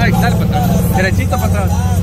Ay, dale para atrás. Derechito para atrás.